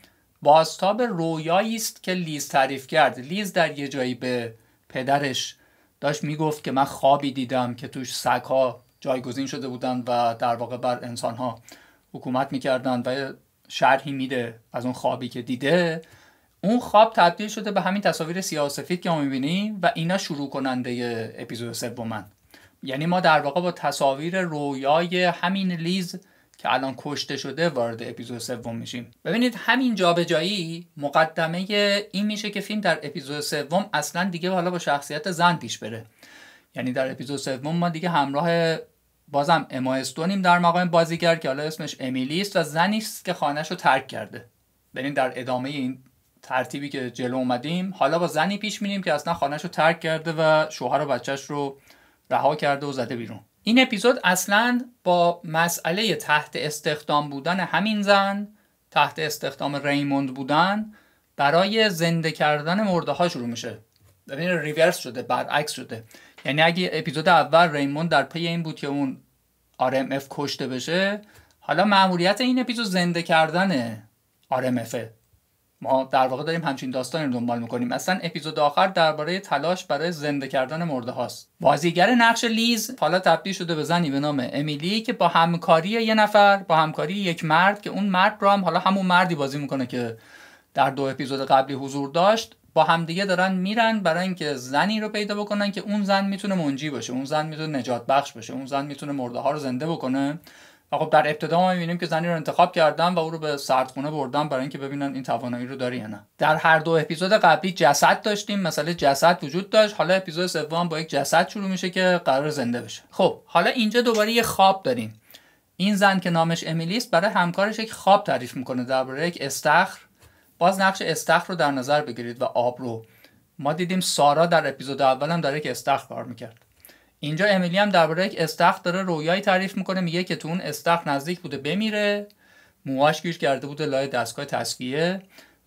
Speaker 1: بازتاب رویایی است که لیز تعریف کرد. لیز در یه جایی به پدرش داشت می‌گفت که من خوابی دیدم که توش سگها جایگزین شده بودن و در واقع بر انسانها حکومت می‌کردن و شرحی میده از اون خوابی که دیده اون خواب تبدیل شده به همین تصاویر سیاه سفید که ما می‌بینیم و اینا شروع کننده اپیزود سومن یعنی ما در واقع با تصاویر رویای همین لیز که الان کشته شده وارد اپیزود سوم میشیم. ببینید همین جابجایی مقدمه این میشه که فیلم در اپیزود سوم اصلا دیگه حالا با شخصیت زن پیش بره. یعنی در اپیزود سوم ما دیگه همراه بازم اما استونیم در مقام بازیگر که حالا اسمش امیلی است و زنی است که خانهش رو ترک کرده. بریم در ادامه این ترتیبی که جلو اومدیم حالا با زنی پیش میریم که اصلا خانهش رو ترک کرده و شوهر و بچهش رو رها کرده و زده بیرون. این اپیزود اصلا با مسئله تحت استخدام بودن همین زن تحت استخدام ریموند بودن برای زنده کردن مرده ها شروع میشه. ببین reverse شده برعکس شده. یعنی اگه اپیزود اول ریموند در پی این بود که اون RMF کشته بشه حالا مأموریت این اپیزود زنده کردن RMF ما در واقع داریم همچین داستانی رو دنبال می‌کنیم. اصلا اپیزود آخر درباره تلاش برای زنده کردن مرده هاست. بازیگر نقش لیز حالا تبدیل شده به زنی به نام امیلی که با همکاری یه نفر با همکاری یک مرد که اون مرد رو هم حالا همون مردی بازی می‌کنه که در دو اپیزود قبلی حضور داشت. با همدیگه دارن میرن برای اینکه زنی رو پیدا بکنن که اون زن می‌تونه منجی باشه اون زن می‌تونه نجات بخش باشه اون زن می‌تونه مرده ها رو زنده بکنه. و خب در ابتدا ما می‌بینیم که زنی رو انتخاب کردن و او رو به سردخونه بردن برای اینکه ببینن این توانایی رو داره یا نه. در هر دو اپیزود قبلی جسد داشتیم مثلا جسد وجود داشت. حالا اپیزود سوم با یک جسد شروع میشه که قرار زنده بشه. خب حالا اینجا دوباره یه خواب داریم. این زن که نامش امیلیست برای همکارش یک خواب تعریف می‌کنه درباره یک استخر. باز نقش استخر رو در نظر بگیرید و آب رو. ما دیدیم سارا در اپیزود اول هم داره یک استخر کار می‌کرد. اینجا امیلی هم درباره یک استخر داره رویایی تعریف می‌کنه میگه که تو اون استخر نزدیک بوده بمیره موهاش گیر کرده بوده لای دستگاه تصفیه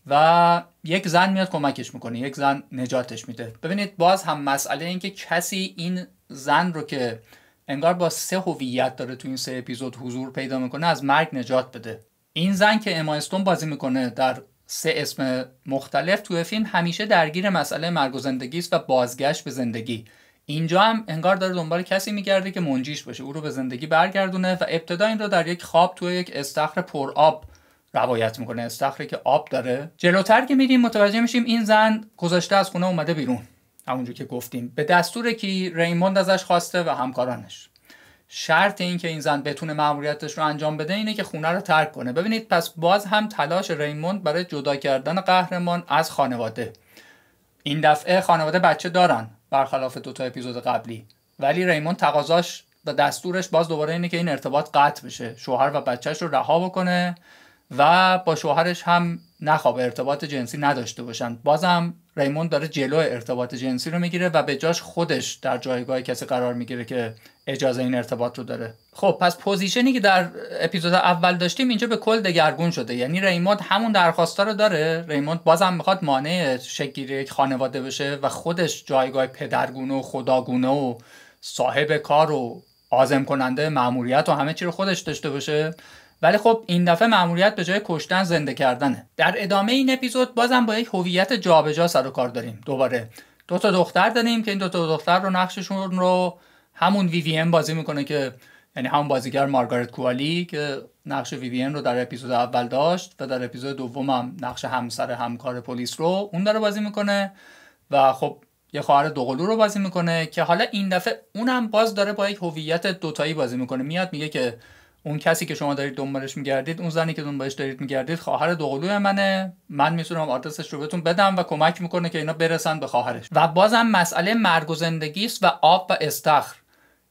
Speaker 1: و یک زن میاد کمکش می‌کنه یک زن نجاتش میده. ببینید باز هم مسئله این که کسی این زن رو که انگار با سه هویت داره تو این سه اپیزود حضور پیدا می‌کنه از مرگ نجات بده. این زن که امایستون بازی می‌کنه در سه اسم مختلف توی فیلم همیشه درگیر مسئله مرگ و زندگی است و بازگشت به زندگی. اینجا هم انگار داره دنبال کسی میگرده که منجیش باشه او رو به زندگی برگردونه و ابتدا این رو در یک خواب توی یک استخر پر آب روایت می‌کنه. استخری که آب داره. جلوتر که میریم متوجه میشیم این زن گذاشته از خونه اومده بیرون. همونجور که گفتیم. به دستور کی ریموند ازش خواسته و همکارانش. شرط این که این زن بتونه مأموریتش رو انجام بده اینه که خونه رو ترک کنه. ببینید پس باز هم تلاش ریموند برای جدا کردن قهرمان از خانواده. این دفعه خانواده بچه دارن برخلاف دو تا اپیزود قبلی. ولی ریموند تقاضاش و دستورش باز دوباره اینه که این ارتباط قطع بشه. شوهر و بچهش رو رها بکنه و با شوهرش هم نخواب ارتباط جنسی نداشته باشن. بازم ریموند داره جلو ارتباط جنسی رو می‌گیره و به جاش خودش در جایگاه کسی قرار می‌گیره که اجازه این ارتباط رو داره. خب پس position ی که در اپیزود اول داشتیم اینجا به کل دگرگون شده. یعنی ریموند همون درخواستا رو داره. ریموند بازم می‌خواد مانع تشکیل یک خانواده بشه و خودش جایگاه پدرگونه و خداگونه و صاحب کار و اعزام کننده مأموریت و همه چی رو خودش داشته باشه. ولی خب این دفعه مأموریت به جای کشتن زنده کردنه. در ادامه این اپیزود بازم با یک هویت جابجا سر و کار داریم. دوباره دو تا دختر داریم که این دو تا دختر رو نقششون رو همون وی وی ام بازی می‌کنه که یعنی همون بازیگر مارگارت کوالی که نقش ویوین رو در اپیزود اول داشت و در اپیزود دوم هم نقش همسر همکار پلیس رو اون داره بازی می‌کنه و خب یه خواهر دوقلو رو بازی می‌کنه که حالا این دفعه اونم باز داره با یک هویت دوتایی بازی می‌کنه. میاد میگه که اون کسی که شما دارید دنبالش میگردید اون زنی که دنبالش دارید میگردید خواهر دوقلوی منه. من می‌تونم آدرسش رو بهتون بدم و کمک می‌کنه که اینا برسن به خواهرش. و بازم مسئله مرگ و زندگی است و آب و استخر.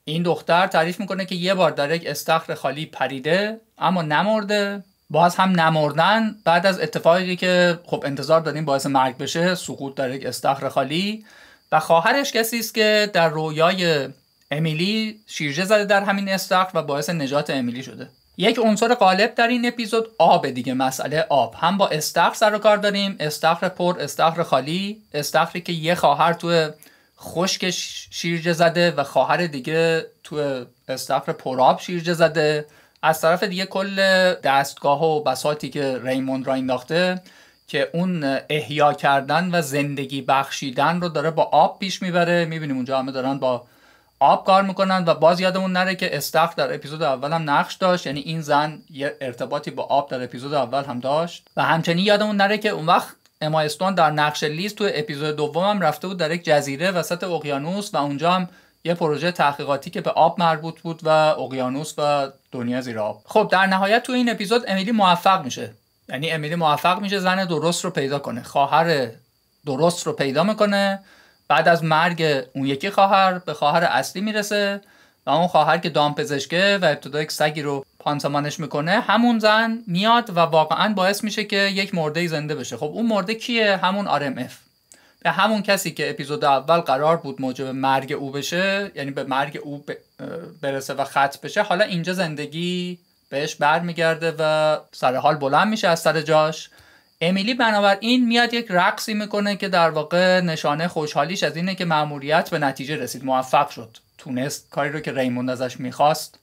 Speaker 1: این دختر تعریف می‌کنه که یه بار در یک استخر خالی پریده اما نمرده. باز هم نمردن. بعد از اتفاقی که خب انتظار داریم باعث مرگ بشه سقوط در یک استخر خالی. و خواهرش کسی است که در رویای امیلی شیرجه زده در همین استخر و باعث نجات امیلی شده. یک عنصر غالب در این اپیزود آب دیگه مسئله آب. هم با استخر سر و کار داریم. استخر پر استخر خالی. استخری که یه خواهر تو خشک شیرجه زده و خواهر دیگه تو استخر پراب شیرجه زده. از طرف دیگه کل دستگاه و بساتی که ریموند را انداخته که اون احیا کردن و زندگی بخشیدن رو داره با آب پیش می‌بره. می‌بینیم اونجا همه دارن با آب کار می‌کنن و باز یادمون نره که استخر در اپیزود اول هم نقش داشت یعنی این زن یه ارتباطی با آب در اپیزود اول هم داشت. و همچنین یادمون نره که اون وقت امایستون در نقش لیست تو اپیزود دوم هم رفته بود در یک جزیره وسط اقیانوس و اونجا هم یه پروژه تحقیقاتی که به آب مربوط بود و اقیانوس و دنیا زیر آب. خب در نهایت تو این اپیزود امیلی موفق میشه. یعنی امیلی موفق میشه زن درست رو پیدا کنه خواهر درست رو پیدا می‌کنه بعد از مرگ اون یکی خواهر به خواهر اصلی می‌رسه و اون خواهر که دامپزشکه و ابتدا یک سگی رو پانسمانش می‌کنه همون زن میاد و واقعا باعث میشه که یک مرده زنده بشه. خب اون مرده کیه؟ همون RMF به همون کسی که اپیزود اول قرار بود موجب مرگ او بشه یعنی به مرگ او برسه و خط بشه حالا اینجا زندگی بهش برمیگرده و سر حال بلند میشه از سر جاش. امیلی بنابراین میاد یک رقصی می‌کنه که در واقع نشانه خوشحالیش از اینه که مأموریت به نتیجه رسید. موفق شد. تونست کاری رو که ریموند ازش می‌خواست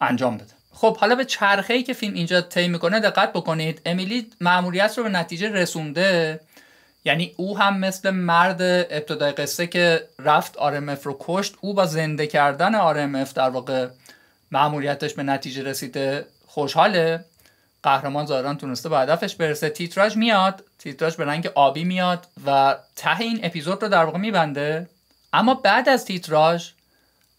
Speaker 1: انجام بده. خب حالا به چرخه ای که فیلم اینجا طی می‌کنه دقت بکنید. امیلی مأموریت رو به نتیجه رسونده. یعنی او هم مثل مرد ابتدای قصه که رفت RMF رو کشت او با زنده کردن RMF در واقع مأموریتش به نتیجه رسیده خوشحاله. قهرمان ظاهرا تونسته به هدفش برسه. تیتراژ میاد تیتراژ به رنگ آبی میاد و ته این اپیزود رو در واقع میبنده. اما بعد از تیتراژ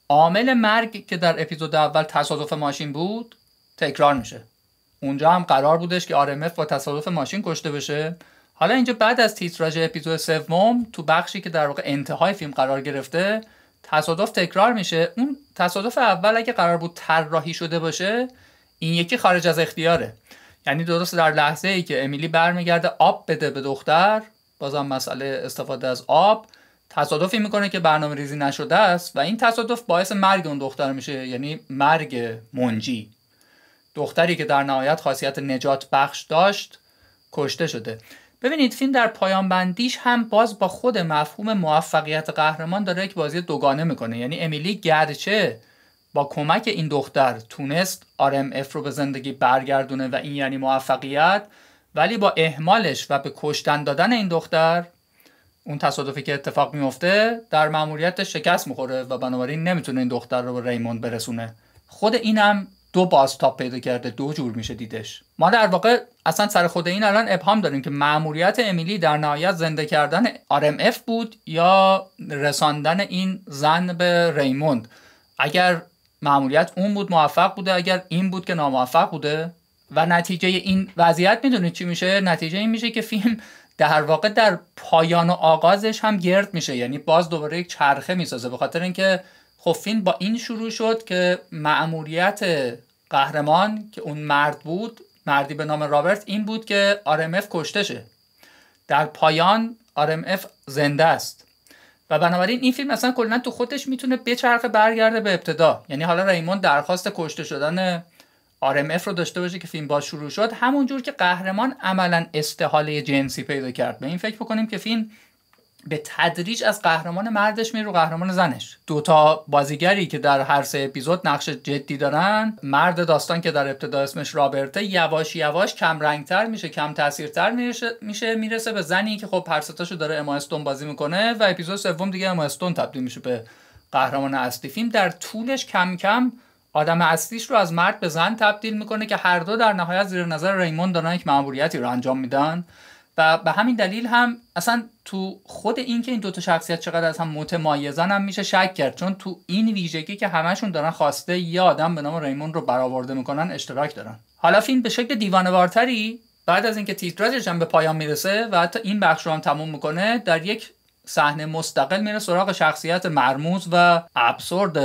Speaker 1: عامل مرگ که در اپیزود اول تصادف ماشین بود تکرار میشه. اونجا هم قرار بودش که RMF با تصادف ماشین کشته بشه. حالا اینجا بعد از تیتراژ اپیزود سوم تو بخشی که در واقع انتهای فیلم قرار گرفته تصادف تکرار میشه. اون تصادف اول اگه قرار بود طراحی شده باشه این یکی خارج از اختیاره. یعنی درست در لحظه ای که امیلی برمیگرده آب بده به دختر بازم مسئله استفاده از آب تصادفی می‌کنه که برنامه ریزی نشده است و این تصادف باعث مرگ اون دختر میشه یعنی مرگ منجی. دختری که در نهایت خاصیت نجات بخش داشت کشته شده. ببینید فیلم در پایان بندیش هم باز با خود مفهوم موفقیت قهرمان داره یک بازی دوگانه می‌کنه. یعنی امیلی گرچه با کمک این دختر تونست RMF رو به زندگی برگردونه و این یعنی موفقیت ولی با اهمالش و به کشتن دادن این دختر اون تصادفی که اتفاق میفته در مأموریتش شکست می‌خوره و بنابراین نمی‌تونه این دختر رو به ریموند برسونه. خود اینم دو بازتاب پیدا کرده دو جور میشه دیدش. ما در واقع اصلا سر خود این الان ابهام داریم که مأموریت امیلی در نهایت زنده کردن RMF بود یا رساندن این زن به ریموند. اگر مأموریت اون بود موفق بوده. اگر این بود که ناموفق بوده و نتیجه این وضعیت می‌دونید چی میشه؟ نتیجه این میشه که فیلم در واقع در پایان و آغازش هم گرد میشه. یعنی باز دوباره یک چرخه می‌سازه. به خاطر اینکه خب فیلم با این شروع شد که مأموریت قهرمان که اون مرد بود مردی به نام رابرت این بود که RMF کشته شه. در پایان RMF زنده است. و بنابراین این فیلم اصلا کلا تو خودش می‌تونه بچرخه برگرده به ابتدا. یعنی حالا ریمون درخواست کشته شدن RMF رو داشته باشه که فیلم با شروع شد همونجور که قهرمان عملا استحاله جنسی پیدا کرد. به این فکر بکنیم که فیلم به تدریج از قهرمان مردش میره رو قهرمان زنش. دوتا بازیگری که در هر سه اپیزود نقش جدی دارن. مرد داستان که در ابتدا اسمش رابرته یواش یواش کم رنگتر میشه کم تاثیرتر میشه می‌رسه به زنی که خب هر داره اما استون بازی می‌کنه و اپیزود سوم دیگه اما استون تبدیل میشه به قهرمان اصلی فیلم. در طولش کم کم آدم اصلیش رو از مرد به زن تبدیل می‌کنه که هر دو در نهایت زیر نظر ریمون دارن یک مأموریتی رو انجام میدن. و به همین دلیل هم اصلا تو خود این که این دوتا شخصیت چقدر از هم متمایزن هم میشه شک کرد. چون تو این ویژگی که همشون دارن خواسته یه آدم به نام ریمون رو برآورده می‌کنن اشتراک دارن. حالا فیلم به شکل دیوانوارتری بعد از اینکه تیتراژش هم به پایان می‌رسه و حتی این بخش رو هم تموم می‌کنه در یک صحنه مستقل میره سراغ شخصیت مرموز و ابسورد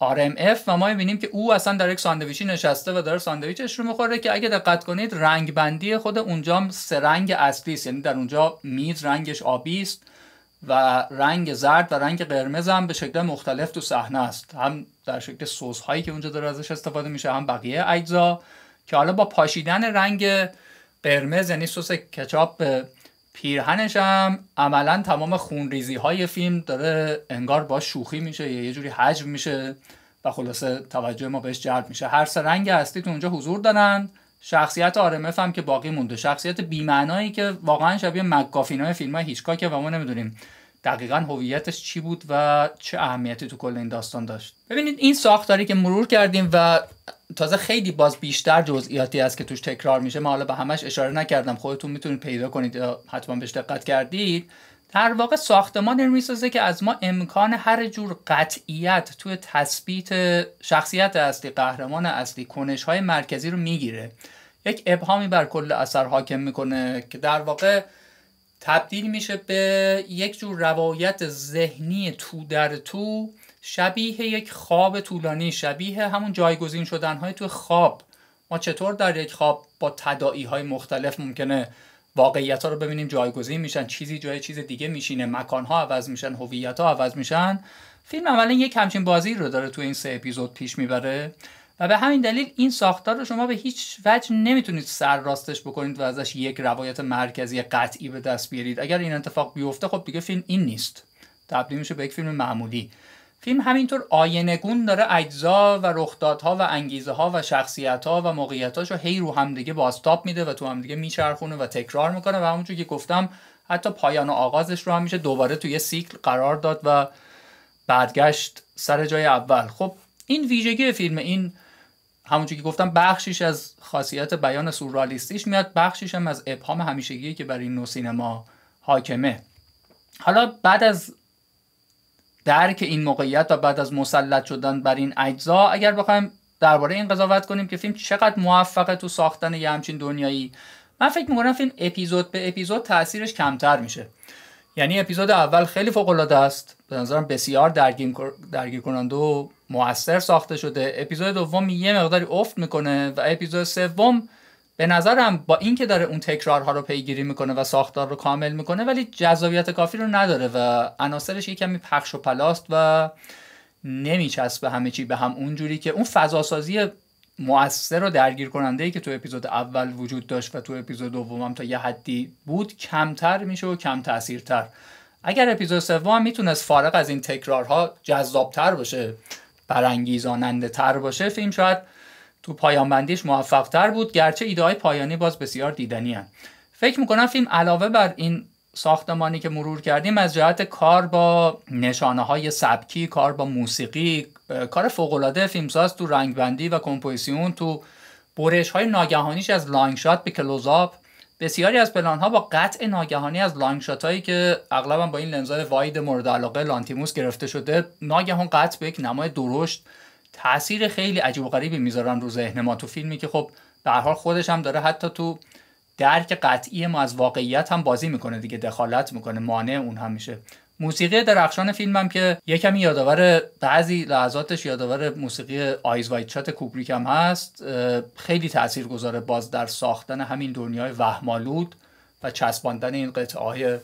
Speaker 1: RMF و ما می‌بینیم که او اصلا در یک ساندویچی نشسته و داره ساندویچش رو می‌خوره که اگه دقت کنید رنگ بندی خود اونجا سه رنگ اصلی است. یعنی در اونجا میز رنگش آبی است و رنگ زرد و رنگ قرمز هم به شکل مختلف تو صحنه است. هم در شکل سس هایی که اونجا داره ازش استفاده میشه هم بقیه اجزا که حالا با پاشیدن رنگ قرمز یعنی سس کچاپ به پیرهنش هم عملا تمام خونریزی های فیلم داره انگار با شوخی میشه یا یه جوری هجو میشه و خلاصه توجه ما بهش جلب میشه. هر سه رنگ اصلی تو اونجا حضور دارن. شخصیت RMF هم که باقی مونده. شخصیت بیمعنایی که واقعا شبیه MacGuffin های فیلم های هیچکاکه و ما نمی‌دونیم. دقیقا هویتش چی بود و چه اهمیتی تو کل این داستان داشت؟ ببینید این ساختاری که مرور کردیم و تازه خیلی باز بیشتر جزئیاتی است که توش تکرار میشه. ما حالا به همش اشاره نکردم. خودتون می‌تونید پیدا کنید. یا حتما بهش دقت کردید. در واقع ساختمان می‌سازه که از ما امکان هر جور قطعیت توی تثبیت شخصیت اصلی قهرمان اصلی کنش های مرکزی رو می‌گیره. یک ابهامی بر کل اثر حاکم می‌کنه که در واقع تبدیل میشه به یک جور روایت ذهنی تو در تو شبیه یک خواب طولانی شبیه همون جایگزین شدن های تو خواب. ما چطور در یک خواب با تدائی های مختلف ممکنه واقعیت ها رو ببینیم جایگزین میشن چیزی جای چیز دیگه میشینه مکان ها عوض میشن هویت ها عوض میشن. فیلم عملا یک همچین بازی رو داره تو این سه اپیزود پیش می‌بره. و به همین دلیل این ساختار رو شما به هیچ وجه نمی‌تونید سر راستش بکنید و ازش یک روایت مرکزی قطعی به دست بیارید. اگر این اتفاق بیفته خب دیگه فیلم این نیست. تبدیل میشه به یک فیلم معمولی. فیلم همینطور آینگون داره اجزا و رخدادها و انگیزه ها و شخصیت ها و موقعیت رو هی رو همدیگه بازتاب میده و تو همدیگه میچرخونه و تکرار می‌کنه و همونجور که گفتم حتی پایان و آغازش رو هم میشه دوباره توی سیکل قرار داد و بعدگشت سر جای اول. خب این ویژگی فیلم این همونجور که گفتم بخشیش از خاصیت بیان سورئالیستیش میاد بخشیش هم از ابهام همیشگی که برای این نوع سینما حاکمه. حالا بعد از درک این موقعیت و بعد از مسلط شدن بر این اجزا اگر بخوایم درباره این قضاوت کنیم که فیلم چقدر موفقه تو ساختن یه همچین دنیایی من فکر می‌کنم فیلم اپیزود به اپیزود تاثیرش کمتر میشه. یعنی اپیزود اول خیلی فوق العاده است. به نظرم بسیار درگیر درگیر کننده و موثر ساخته شده. اپیزود دوم یه مقداری افت می‌کنه و اپیزود سوم به نظرم با اینکه داره اون تکرارها رو پیگیری می‌کنه و ساختار رو کامل می‌کنه ولی جذابیت کافی رو نداره و عناصرش یه کمی پخش و پلاست و نمیچسبه همه چی به هم. اونجوری که اون فضاسازی مؤثر و درگیر کننده ای که تو اپیزود اول وجود داشت و تو اپیزود دوم هم تا یه حدی بود کمتر میشه و کم تاثیرتر. اگر اپیزود سوم می‌تونست فارغ از این تکرارها جذابتر باشه برانگیزاننده تر باشه فیلم شاید تو پایان بندیش موفق تر بود گرچه ایده های پایانی باز بسیار دیدنی ان. فکر می‌کنم فیلم علاوه بر این ساختمانی که مرور کردیم از جهت کار با نشانه های سبکی کار با موسیقی کار فوقالعاده فیلمساز تو رنگبندی و کمپوزیسیون تو برش های ناگهانیش از long shot به close-up بسیاری از پلان ها با قطع ناگهانی از long shot هایی که اغلبا با این لنزهای wide مورد علاقه لانتیموس گرفته شده ناگهان قطع به یک نمای درشت تاثیر خیلی عجیب و غریبی می‌ذارن رو ذهن ما. تو فیلمی که خب به حال خودش هم داره حتی تو درک قطعی ما از واقعیت هم بازی می‌کنه دیگه دخالت می‌کنه مانع اون هم میشه. موسیقی درخشان فیلمم که یکمی یادآور بعضی لحظاتش یادآور موسیقی آیز وایت چات کوبریک هم هست خیلی تأثیر گذاره باز در ساختن همین دنیای وهمالود و چسباندن این قطعه های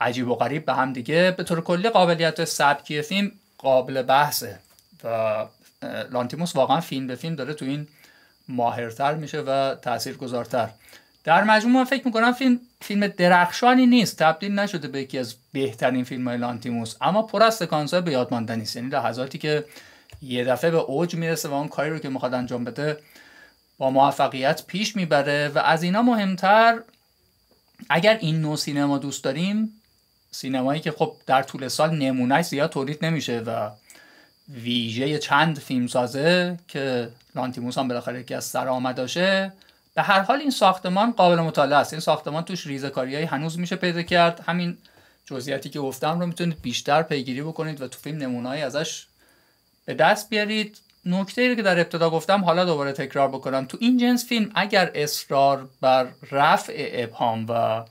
Speaker 1: عجیب و غریب به هم دیگه. به طور کلی قابلیت سبکی فیلم قابل بحثه و لانتیموس واقعا فیلم به فیلم داره تو این ماهرتر میشه و تاثیرگذارتر. در مجموع فکر می‌کنم فیلم فیلم درخشانی نیست. تبدیل نشده به یکی از بهترین فیلم های لانتیموس. اما پر از سکانس های به یاد ماندنی است یعنی لحظاتی که یه دفعه به اوج می‌رسه و اون کاری رو که می‌خواد انجام بده با موفقیت پیش می‌بره و از اینا مهمتر اگر این نوع سینما دوست داریم سینمایی که خب در طول سال نمونه زیاد تولید نمیشه و ویژه چند فیلم سازه که لانتیموس هم بالاخره یکی از سرآمداشه به هر حال این ساختمان قابل مطالعه است. این ساختمان توش ریزکاری هنوز میشه پیدا کرد. همین جزئیاتی که گفتم رو می‌تونید بیشتر پیگیری بکنید و تو فیلم نمونه‌ای ازش به دست بیارید. نکته ای که در ابتدا گفتم حالا دوباره تکرار بکنم. تو این جنس فیلم اگر اصرار بر رفع ابهام و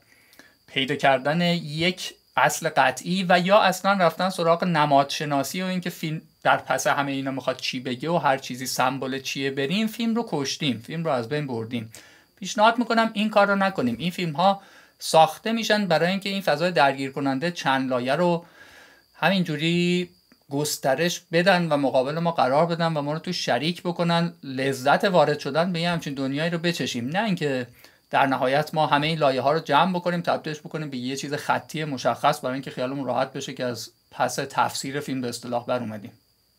Speaker 1: پیدا کردن یک اصل قطعی و یا اصلا رفتن سراغ نمادشناسی و اینکه فیلم در پس همه اینا می‌خواد چی بگه و هر چیزی سمبل چیه بریم فیلم رو کشتیم فیلم رو از بین بردیم. پیشنهاد می‌کنم این کار رو نکنیم. این فیلم ها ساخته میشن برای اینکه این فضای درگیر کننده چند لایه رو همینجوری گسترش بدن و مقابل ما قرار بدن و ما رو تو شریک بکنن لذت وارد شدن به یه همچین دنیایی رو بچشیم. نه اینکه در نهایت ما همه این لایه ها رو جمع بکنیم تبدیلش بکنیم به یه چیز خطی مشخص برای اینکه خیالمون راحت بشه که از پس تفسیر فیلم به اصطلاح بر اومدیم.